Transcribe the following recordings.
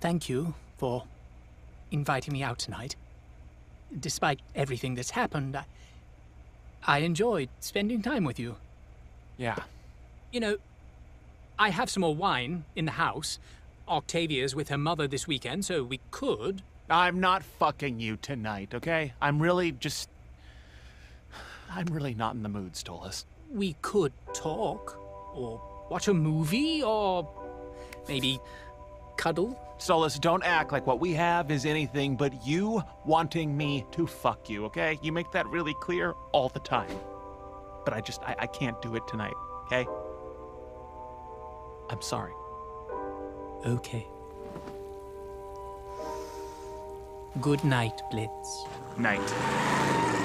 thank you for inviting me out tonight. Despite everything that's happened, I, I enjoyed spending time with you. Yeah. You know, I have some more wine in the house. Octavia's with her mother this weekend, so we could. I'm not fucking you tonight, okay? I'm really just. I'm really not in the mood, Stolas. We could talk, or watch a movie, or maybe cuddle. Don't act like what we have is anything but you wanting me to fuck you, okay? You make that really clear all the time. But I just, I, I can't do it tonight, okay? I'm sorry. Okay. Good night, Blitz. Night.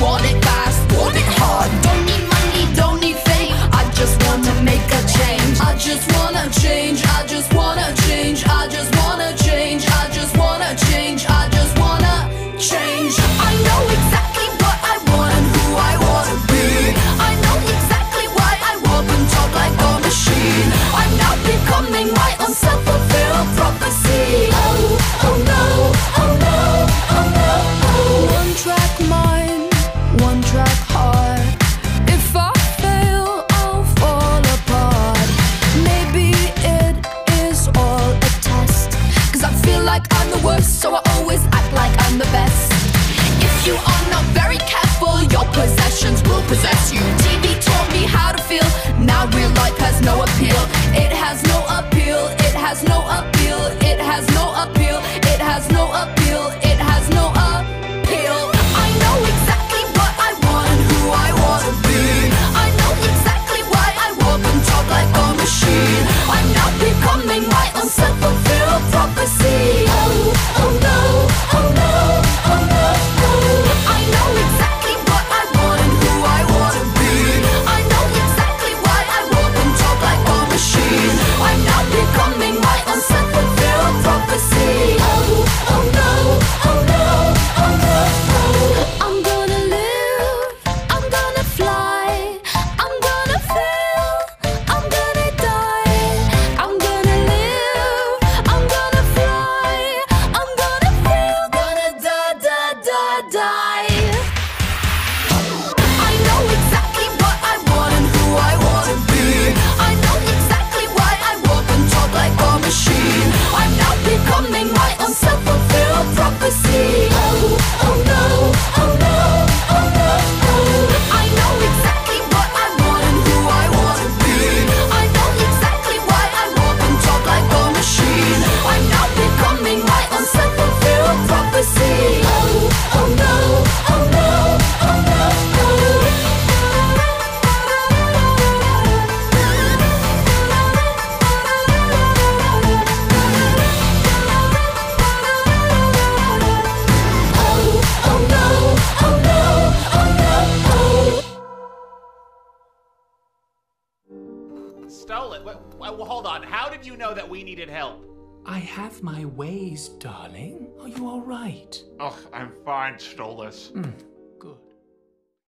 Want it fast, want it hard. Don't need money, don't need fame. I just wanna make a change. I just wanna change. I just wanna change. I just wanna change. I just wanna change. I just wanna change. I know exactly what I want and who I wanna be. I know exactly why I walk and talk like a machine. I'm now becoming my own self-fulfilled prophecy. Own self-fulfilled prophecy. Stole it. Wait, wait, well, hold on. How did you know that we needed help? I have my ways, darling. Are you all right? Oh, I'm fine, Stolas. Good. Hmm.